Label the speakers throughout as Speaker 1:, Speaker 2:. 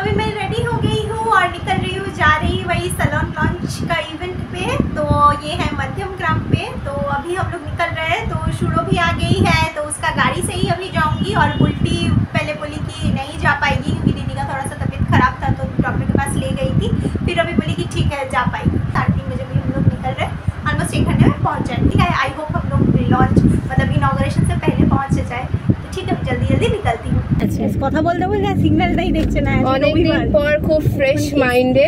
Speaker 1: अभी मैं रेडी हो गई हूँ और निकल रही हूँ, जा रही वही सलोन लॉन्च का इवेंट पे। तो ये है मध्यम ग्राम पे। तो अभी हम लोग निकल रहे हैं तो शुरू भी आ गई है तो उसका गाड़ी से ही अभी जाऊँगी और उल्टी पहले बोली कि नहीं जा पाएगी क्योंकि दीदी का थोड़ा सा तबीयत खराब था तो डॉक्टर के पास ले गई थी। फिर अभी बोली कि ठीक है, जा पाएगी। साढ़े तीन बजे भी हम लोग निकल रहे हैं। ऑलमोस्ट एक घंटे में पहुँच जाएँगे। ठीक है आई होप हम लोग लॉन्च मतलब इनाग्रेशन से पहले पहुँच जाए। तो ठीक है जल्दी जल्दी निकलती हूँ। কথা বলতে বলতে সিগন্যালটাই দেখছে না
Speaker 2: অনেকদিন পর খুব ফ্রেশ মাইন্ডে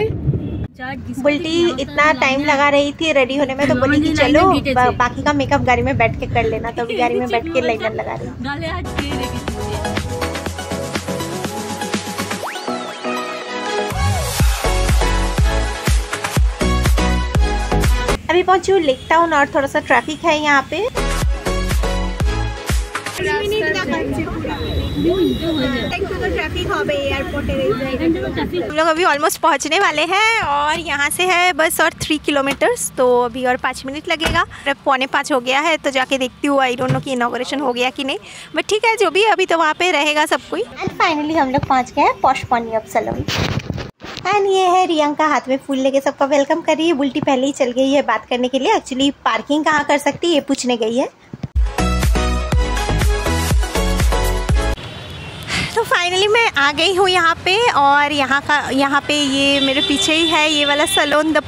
Speaker 1: बुल्टी इतना टाइम लगा रही थी रेडी होने में तो बोली कि चलो बा- बाकी का मेकअप गाड़ी में बैठ के कर लेना तो अभी गाड़ी में बैठ के लाइनर लगा रही हूँ। अभी पहुंची हूँ लेक टाउन और थोड़ा सा ट्रैफिक है यहाँ पे हम लोग अभी ऑलमोस्ट पहुँचने वाले हैं और यहाँ से है बस और थ्री किलोमीटर्स तो अभी और पाँच मिनट लगेगा। अब पौने पाँच हो गया है तो जाके देखती हूँ। आई डोंट नो कि इनाग्रेशन हो गया कि नहीं। बट ठीक है, जो भी अभी तो वहाँ पे रहेगा सब कोई। एंड फाइनली हम लोग पहुँच गए हैं posh pony up salon and ये है रियंका हाथ में फूल लेके सबका वेलकम कर रही है। बुल्टी पहले ही चल गई है बात करने के लिए। एक्चुअली पार्किंग कहाँ कर सकती है? ये पूछने गई है। तो फाइनली मैं आ गई हूँ यहाँ पे और यहाँ का यहाँ पे ये मेरे पीछे ही है ये वाला salon the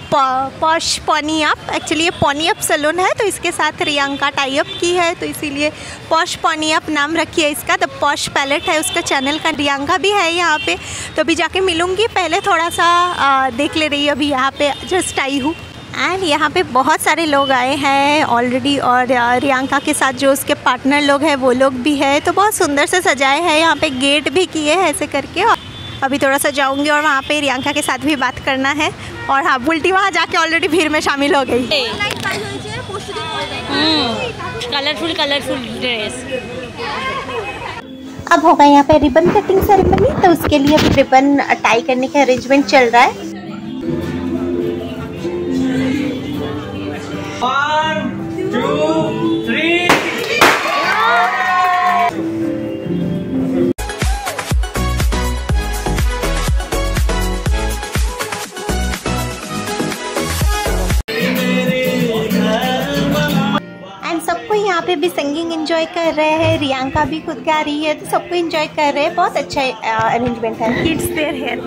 Speaker 1: posh pony up actually ये पॉनी अप सलोन है तो इसके साथ रियंका टाई अप की है तो इसीलिए पॉश पॉनी अप नाम रखी है इसका. द पॉश पैलेट है उसका चैनल का. रियंका भी है यहाँ पे. तो अभी जाके मिलूँगी. पहले थोड़ा सा आ, देख ले रही अभी यहाँ पे जस्ट आई हूँ. एंड यहाँ पे बहुत सारे लोग आए हैं ऑलरेडी और रियांका के साथ जो उसके पार्टनर लोग हैं वो लोग भी है। तो बहुत सुंदर से सजाए हैं यहाँ पे गेट भी किए हैं ऐसे करके। अभी थोड़ा सा जाऊँगी और वहाँ पे रियांका के साथ भी बात करना है। और हाँ बुल्टी वहाँ जाके ऑलरेडी भीड़ में शामिल हो गई।
Speaker 3: कलरफुल कलरफुल ड्रेस
Speaker 1: अब होगा यहाँ पे रिबन कटिंग सेरेमनी तो उसके लिए अभी रिबन टाई करने का अरेंजमेंट चल रहा है। यहाँ पे भी सिंगिंग एंजॉय कर रहे हैं, रियांका भी खुद गा रही है तो सबको इंजॉय कर रहे हैं। बहुत अच्छा अरेंजमेंट है। किड्स देयर हेयर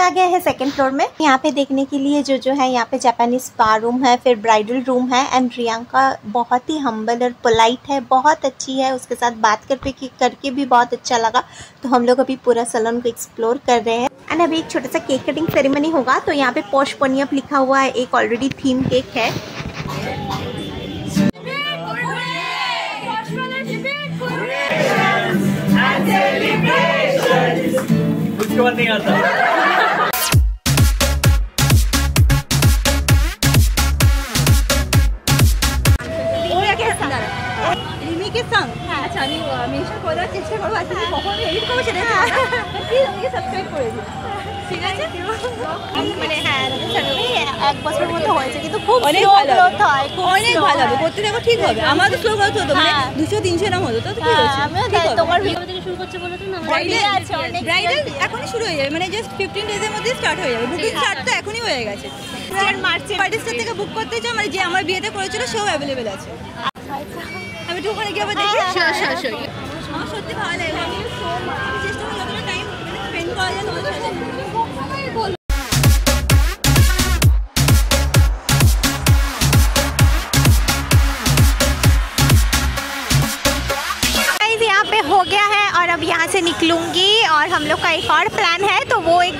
Speaker 1: आ गए हैं सेकंड फ्लोर में। यहाँ पे देखने के लिए जो जो है यहाँ पे जापानीज स्पा रूम है फिर ब्राइडल रूम है एंड रियांका बहुत ही हम्बल और पोलाइट है बहुत अच्छी है। उसके साथ बात करके करके भी बहुत अच्छा लगा। तो हम लोग अभी पूरा सलोन को एक्सप्लोर कर रहे हैं। एंड अभी एक छोटा सा केक कटिंग सेरेमनी होगा तो यहाँ पे पोश पनियप लिखा हुआ है एक ऑलरेडी थीम केक है।
Speaker 4: उसके बाद नहीं आता।
Speaker 1: রিমিকে সং আচ্ছা আমি মেনশন করার চেষ্টা করব আজকে কখন এডিট করব সেটা প্লিজ আমাকে সাবস্ক্রাইব করে দিন ঠিক আছে? মানে হ্যাঁ এক বছর মতো হয়েছে কিন্তু খুব
Speaker 3: অনেক ভালো
Speaker 1: হয়
Speaker 3: অনেক ভালো হবে। করতে দেখো ঠিক হবে। আমার তো স্লো গ্রোথ হতো মানে
Speaker 1: হ্যাঁ।
Speaker 3: দুশো তিনশো নাম হতো তো কি
Speaker 1: হ্যাঁ,
Speaker 3: হয়েছে।
Speaker 1: আমিও
Speaker 3: ঠিক
Speaker 1: তাই,
Speaker 3: হবে।
Speaker 1: তোমার
Speaker 3: ব্রাইডাল
Speaker 1: থেকে শুরু করছে বলে তো না
Speaker 3: ব্রাইডাল
Speaker 1: আছে অনেক
Speaker 3: ব্রাইডাল এখনই শুরু হয়ে যাবে মানে জাস্ট ফিফটিন ডেজের মধ্যে স্টার্ট হয়ে যাবে। বুকিং স্টার্ট তো এখনই হয়ে গেছে। মার্চে পার্টিস্টার থেকে বুক করতে চাও মানে যে আমার বিয়েতে করেছিল সেও অ্যাভেলেবেল আছে। do you want to give a thank you? Sure, sure, sure. हाँ सत्य भाव लगेगा विशेषतः हम लोगों ने टाइम
Speaker 1: स्पेंड कर लिया तो अच्छा हो गया है और अब यहाँ से निकलूँगी और हम लोग का एक और प्लान है तो वो एक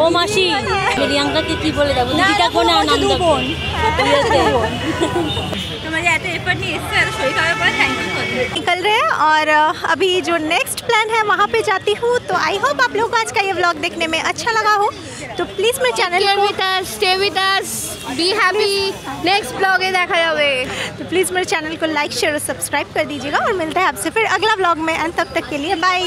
Speaker 5: ও মাসি প্রিয়াঙ্কাকে কি বলে যাবো দিদিটা কোনে আনন্দ
Speaker 3: বোন
Speaker 5: বিয়েতে।
Speaker 3: তোমরা যে এত এফর্ট নিয়ে এসছো এত শরীর খারাপ পরে থ্যাংক ইউ
Speaker 1: निकल रहे हैं और अ, अभी जो नेक्स्ट प्लान है वहाँ पे जाती हूँ तो आई होप आप लोगों को आज का ये व्लॉग देखने में अच्छा लगा हो तो प्लीज़ मेरे चैनल को
Speaker 2: with us, stay with us, be happy. Next vlog এ দেখা যাবে
Speaker 1: तो प्लीज़ मेरे चैनल को लाइक शेयर और सब्सक्राइब कर दीजिएगा और मिलते हैं आपसे फिर अगला व्लॉग में एंड तब तक के लिए बाय